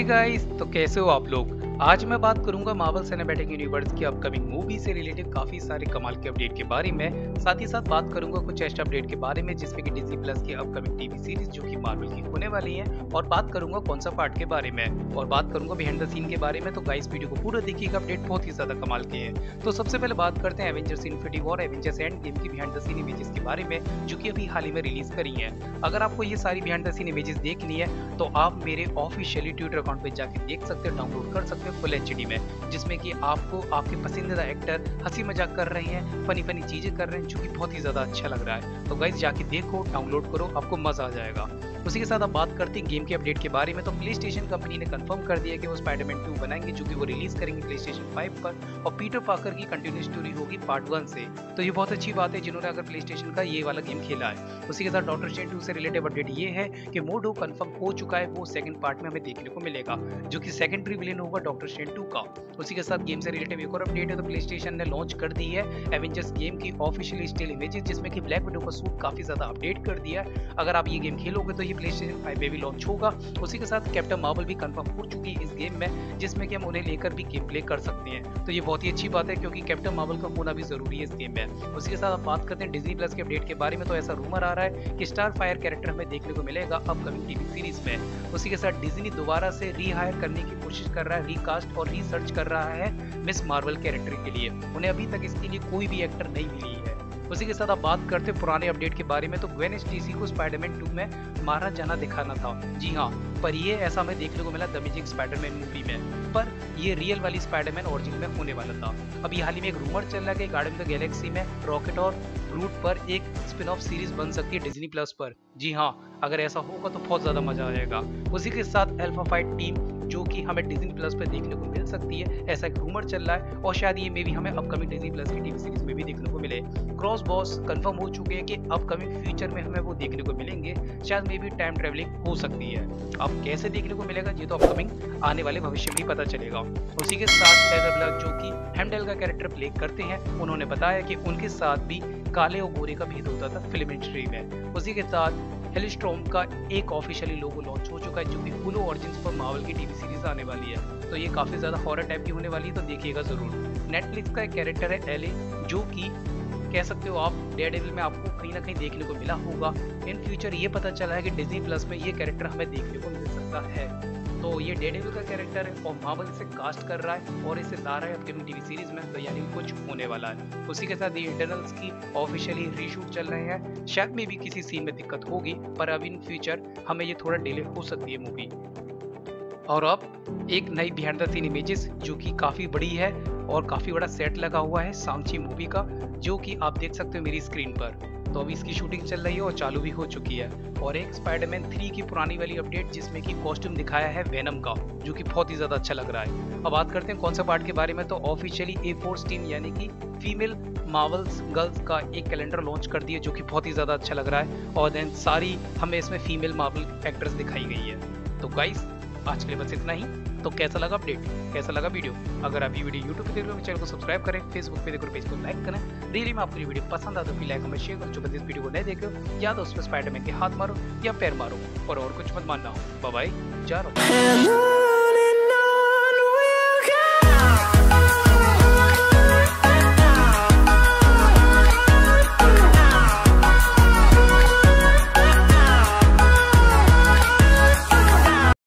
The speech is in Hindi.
हे गाइस तो कैसे हो आप लोग? आज मैं बात करूँगा मार्वल सिनेमैटिक यूनिवर्स की अपकमिंग मूवी से रिलेटेड काफ़ी सारे कमाल के अपडेट के बारे में। साथ ही साथ बात करूँगा कुछ एक्स्ट्रा अपडेट के बारे में, जिसमें कि डिज्नी प्लस की अपकमिंग टीवी सीरीज़ जो कि मार्वल की होने वाली है, और बात करूँगा कौन सा पार्ट के बारे में। और बात करूँगा बिहाइंड द सीन के बारे में तो गाइस वीडियो को पूरा देखिएगा अपडेट बहुत ही ज़्यादा कमाल के हैं। तो सबसे पहले बात करते हैं Avengers Infinity War Avengers Endgame की बिहाइंड द सीन इमेजेस के बारे में, जो कि अभी हाल ही में रिलीज़ करी है। अगर आपको ये सारी बिहाइंड द सीन इमेजेस देखनी है तो आप मेरे ऑफिशियली ट्विटर अकाउंट पर जाके देख सकते हो डाउनलोड कर सकते हो फुल एच में, जिसमें कि आपको आपके पसंदीदा एक्टर हँसी मज़ाक कर रहे हैं, फनी फनी चीज़ें कर रहे हैं, जो कि बहुत ही ज़्यादा अच्छा लग रहा है। तो गाइज़ जाके देखो डाउनलोड करो, आपको मज़ा आ जाएगा। उसी के साथ अब बात करते हैं गेम के अपडेट के बारे में। तो प्ले स्टेशन कंपनी ने कंफर्म कर दिया कि वो स्पाइडरमैन 2 बनाएँगे, जो कि वो रिलीज़ करेंगे प्ले स्टेशन फाइव पर, और पीटर पाकर की कंटिन्यू स्टोरी होगी पार्ट वन से। तो ये बहुत अच्छी बात है, जिन्होंने अगर प्ले स्टेशन का ये वाला गेम खेला है। उसी के साथ डॉक्टर स्ट्रेंज टू से रिलेटेड अपडेट ये है कि मोडो कंफर्म हो चुका है, वो सेकंड पार्ट में हमें देखने को मिलेगा, जो कि सेकंडरी विलेन होगा डॉक्टर स्ट्रेंज टू का। उसी के साथ गेम से रिलेटेड एक और अपडेट है तो प्ले स्टेशन ने लॉन्च कर दी है एवेंजर्स गेम की ऑफिशियली स्टिल इमेजेस जिसमें कि ब्लैक विडो का सूट काफ़ी ज़्यादा अपडेट कर दिया है। अगर आप ये गेम खेलोगे तो ये प्ले स्टेशन फाइव भी लॉन्च होगा। उसी के साथ कैप्टन मार्वल भी कंफर्म हो चुकी है इस गेम में, जिसमें कि हम उन्हें लेकर भी गेम प्ले कर सकते हैं। तो ये बहुत ही अच्छी बात है, क्योंकि कैप्टन मार्वल का होना भी ज़रूरी है इस गेम में। उसी के साथ आप बात करते हैं डिजनी प्लस के अपडेट के बारे में। तो ऐसा रूमर आ रहा है कि स्टार फायर कैरेक्टर हमें देखने को मिलेगा अपकमिंग टीवी सीरीज़ में। उसी के साथ डिजनी दोबारा से रीहायर करने की कोशिश कर रहा है रिकास्ट और रिसर्च कर रहा है मिस मार्वल कैरेक्टर के लिए। उन्हें अभी तक इसके लिए कोई भी एक्टर नहीं मिली है। उसी के साथ आप बात करते पुराने अपडेट के बारे में तो ग्वेन टीसी को स्पाइडरमैन 2 में मारा जाना दिखाना था। जी हाँ पर ये ऐसा हमें देखने को मिला द अमेजिंग स्पाइडरमैन मूवी में, पर ये रियल वाली स्पाइडरमैन ओरिजिनल में होने वाला था। अभी हाल ही में एक रूमर चल रहा है कि गार्डन द गैलेक्सी में रॉकेट और रूट पर एक स्पिन ऑफ़ सीरीज़ बन सकती है डिज्नी प्लस पर। जी हाँ अगर ऐसा होगा तो बहुत ज़्यादा मज़ा आएगा। उसी के साथ एल्फा फाइट टीम जो कि हमें डिज्नी प्लस पर देखने को मिल सकती है। ऐसा एक रूमर चल रहा है और शायद ये मे भी हमें अपकमिंग डिज्नी प्लस की टीवी सीरीज़ में भी देखने को मिले। क्रॉस बॉस कंफर्म हो चुके हैं कि अपकमिंग फ्यूचर में हमें वो देखने को मिलेंगे। शायद मे भी टाइम ट्रेवलिंग हो सकती है। अब कैसे देखने को मिलेगा, ये तो अपकमिंग आने वाले भविष्य में ही पता चलेगा। उसी के साथ एजबला जो कि हेमडेल का कैरेक्टर प्ले करते हैं, उन्होंने बताया कि उनके साथ भी काले और गोरे का भेद होता था फ़िल्म इंडस्ट्री में। उसी के साथ हेलिस्ट्रॉम का एक ऑफिशियली लोगो लॉन्च हो चुका है, जो कि फुलो ऑरिजिन पर मावल की टीवी सीरीज़ आने वाली है। तो ये काफ़ी ज़्यादा हॉरर टाइप की होने वाली है तो देखिएगा ज़रूर। नेटफ्लिक्स का एक कैरेक्टर है एले जो कि कह सकते हो आप डेड डेविल में आपको कहीं ना कहीं देखने को मिला होगा। इन फ्यूचर ये पता चला है कि डिज्नी प्लस में ये कैरेक्टर हमें देखने को मिल सकता है। तो ये डेडेविल का कैरेक्टर है और मार्वल इसे कास्ट कर रहा है और इसे ला रहा है अपनी टीवी सीरीज़ में तो यानी कुछ होने वाला है। उसी के साथ ये इंटरनल्स की ऑफिशियली रीशूट चल रहे हैं। शायद में भी किसी सीन में दिक्कत होगी, पर अब इन फ्यूचर हमें ये थोड़ा डिले हो सकती है मूवी और अब एक नई बिहाइंड द सीन इमेजेस जो कि काफ़ी बड़ी है और काफ़ी बड़ा सेट लगा हुआ है सांची मूवी का, जो कि आप देख सकते हो मेरी स्क्रीन पर। तो अभी इसकी शूटिंग चल रही है और चालू भी हो चुकी है। और एक स्पाइडरमैन 3 की पुरानी वाली अपडेट जिसमें कि कॉस्ट्यूम दिखाया है वेनम का, जो कि बहुत ही ज़्यादा अच्छा लग रहा है। अब बात करते हैं कौन सा पार्ट के बारे में तो ऑफिशियली ए फोर्स टीम यानी कि फीमेल मार्वल्स गर्ल्स का एक कैलेंडर लॉन्च कर दिया, जो कि बहुत ही ज़्यादा अच्छा लग रहा है। और देन सारी हमें इसमें फीमेल मार्वल एक्ट्रेस दिखाई गई है। तो गाइस आज के लिए बस इतना ही। तो कैसा लगा अपडेट कैसा लगा वीडियो अगर आप ये वीडियो यूट्यूब पे देख रहे हो, चैनल को सब्सक्राइब करें फेसबुक पे देख रहे पेज को लाइक करें। डेली में आपको ये वीडियो पसंद आता तो लाइक हमें शेयर करो, जो इस वीडियो को नहीं देख हो, या तो उस पर स्पाइडरमैन के हाथ मारो, या पैर मारो, और और कुछ मत मानना हो। बाय जा रहा हूँ।